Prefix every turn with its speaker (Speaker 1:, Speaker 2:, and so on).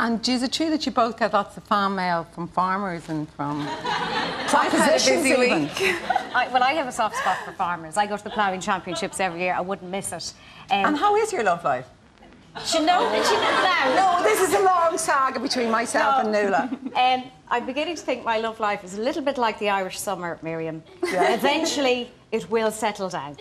Speaker 1: And is it true that you both get lots of fan mail from farmers and from
Speaker 2: I've
Speaker 1: even?
Speaker 2: week.
Speaker 3: I, well, I have a soft spot for farmers. I go to the ploughing championships every year. I wouldn't miss it. Um,
Speaker 2: And how is your love life?
Speaker 3: she know, she knows.
Speaker 2: No, this is a long saga between myself and Nuala.
Speaker 3: Um, I'm beginning to think my love life is a little bit like the Irish summer, Miriam. Eventually, it will settle down.